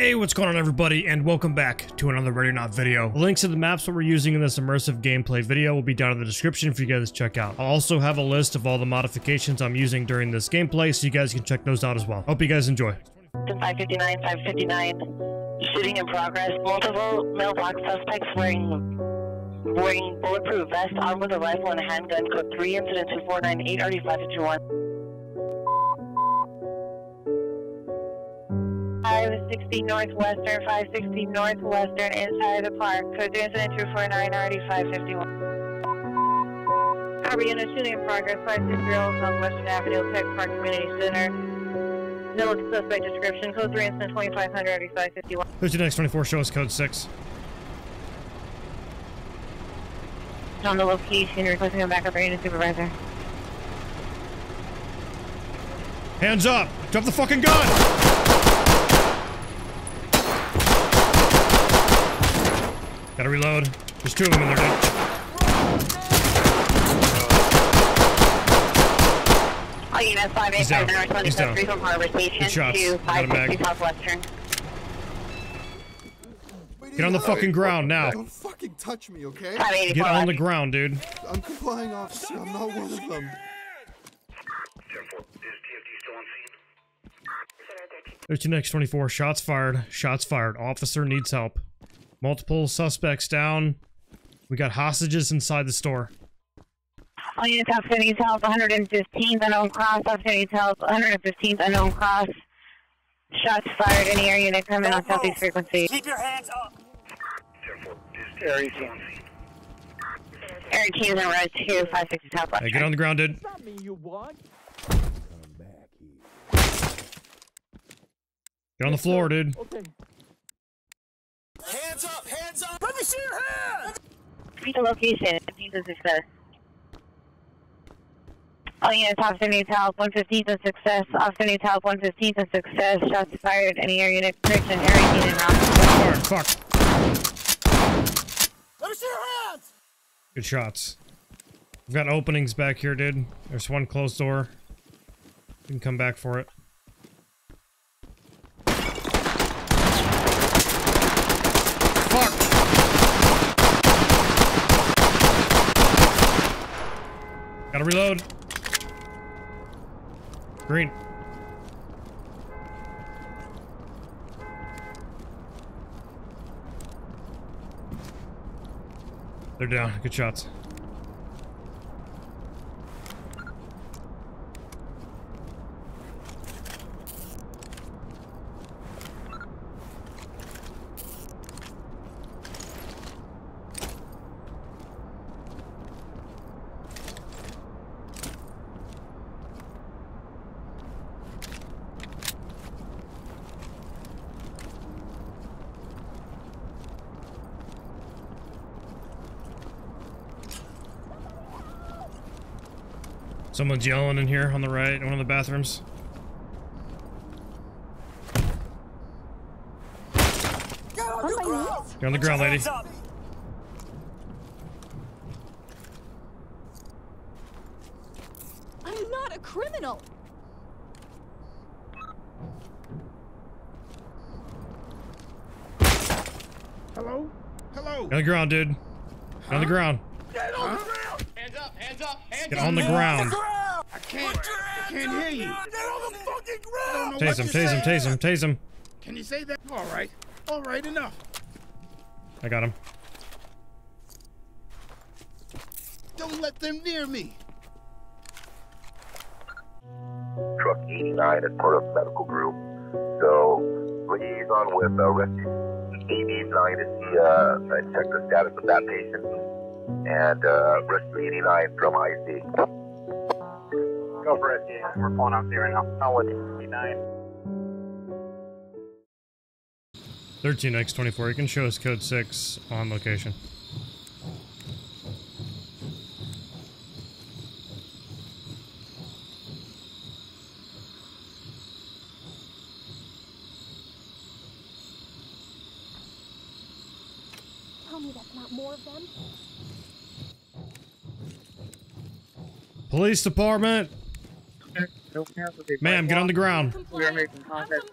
Hey, what's going on everybody, and welcome back to another Ready or Not video. The links to the maps that we're using in this immersive gameplay video will be down in the description for you guys to check out. I'll also have a list of all the modifications I'm using during this gameplay, so you guys can check those out as well. Hope you guys enjoy. 559, 559, shooting in progress, multiple mailbox suspects wearing wearing bulletproof vest, armed with a rifle and a handgun, code 3, incident 2498, 3551. 560 Northwestern, 560 Northwestern, inside of the park. Code 3, incident 249, RD 551. Copy unit shooting in progress, 560 Southwestern Avenue, Tech Park Community Center. No suspect description. Code 3 incident 2500 RD 551. 59 24 show us code 6. On the location, requesting a backup unit supervisor. Hands up! Drop the fucking gun! Gotta reload. There's two of them in there, dude. All units, 585 He's down. North He's down. 27 Harbor Station Good shots. to I got a mag. 560 Southwestern. Get on the fucking ground now. Don't fucking touch me, okay? Get on the ground, dude. I'm complying, officer. I'm not one of them. 13 x 24 shots fired. Shots fired. Officer needs help. Multiple suspects down. We got hostages inside the store. All units, Officer needs help. 115th unknown cross. Officer needs help. 115th unknown cross. Shots fired in the area that come in on southeast frequency. Keep your hands up. Area teams on road 2, 560 Southwestern. Hey, get on the ground, dude. Get on the floor, dude. Hands up, hands up. Let me see your hands. Reach the location. Oh, Teams of success. All units, officer needs help. 115th of success. Officer needs help. 115th of success. Shots fired. Any area unit correction. Area team in round. Fuck. Let me see your hands. Good shots. We've got openings back here, dude. There's one closed door. You can come back for it. Fuck! Gotta reload. Green. They're down. Good shots. Someone's yelling in here on the right, in one of the bathrooms. Get on the ground. On the ground, lady. I'm not a criminal. Hello? Hello? Get on the ground, dude. Get on the ground. Get on the ground. Get on the ground. Ground. I can't. I can't hear you. Get on the fucking ground. Tase him, tase him, tase him, tase him. Can you say that? All right. All right, enough. I got him. Don't let them near me. truck 89 is part of medical group. So liaison with uh, rescue 89 to see uh, check the status of that patient, and uh, rescue 89 from IC. Go for rescue. We're pulling up there now. I'll 89. 13x24. You can show us code 6 on location. Tell me that's not more of them. Police department. Ma'am, get on the ground. We are making contact.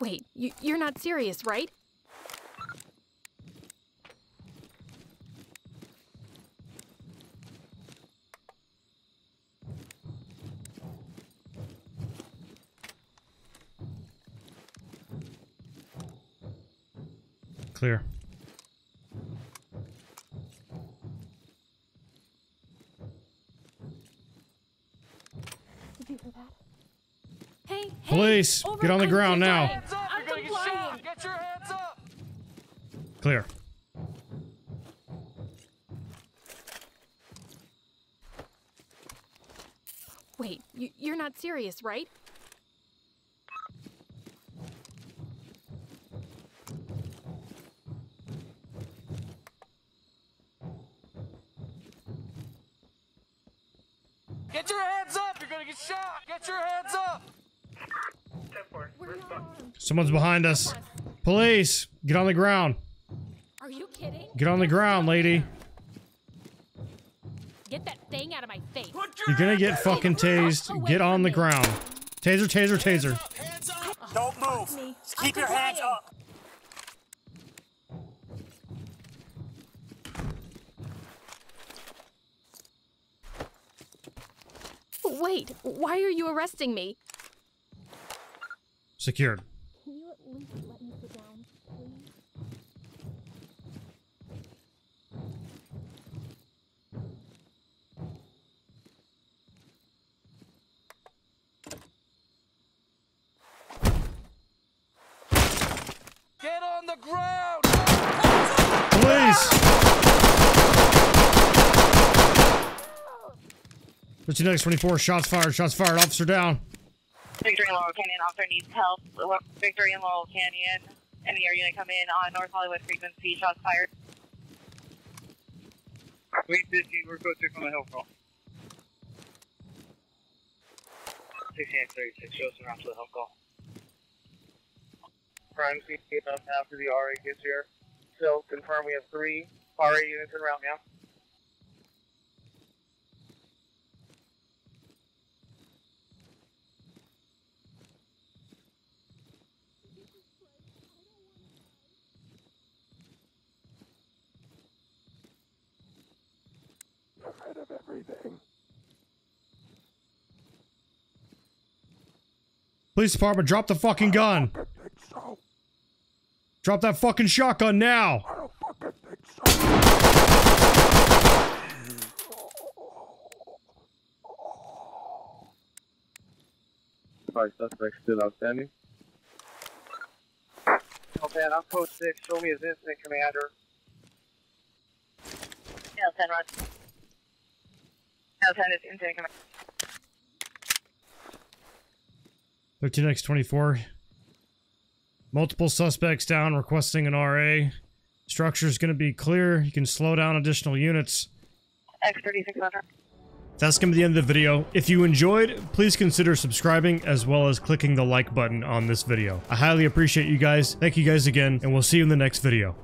Wait, you, you're not serious, right? Clear. Did you hear that? Hey, hey! Police, over- get on the I'm ground now. Hands up! I'm get shot! Get your hands up! Clear. Wait, you, you're not serious, right? Your hands up! You're gonna get shot! Get your hands up! We're not armed. Someone's behind us. Police, get on the ground. Are you kidding? Get on the ground, lady. Get that thing out of my face. You're gonna get fucking tased. Get on the ground. Taser, taser, taser. Don't move! keep your hands complying. up! Wait, why are you arresting me? Secured. Can you at least let me sit down, please? Get on the ground! Police! Richard X 24, shots fired, shots fired, officer down. Victory and Laurel Canyon officer needs help. Victory and Laurel Canyon. Any air unit come in on North Hollywood frequency, shots fired. Wait, 15, we're code 6 on the hill call. 1636, show us around to the hill call. Crime scene up after the RA gets here. So, confirm we have three RA units in route now. Police department, drop the fucking gun. Drop that fucking shotgun now. Five suspects still outstanding. Oh man, I'm code 6. Show me his incident commander. L 10 run. L 10 is incident command. 13x24. Multiple suspects down requesting an RA. Structure's gonna be clear. You can slow down additional units. X 3600. That's gonna be the end of the video. If you enjoyed, please consider subscribing as well as clicking the like button on this video. I highly appreciate you guys. Thank you guys again, and we'll see you in the next video.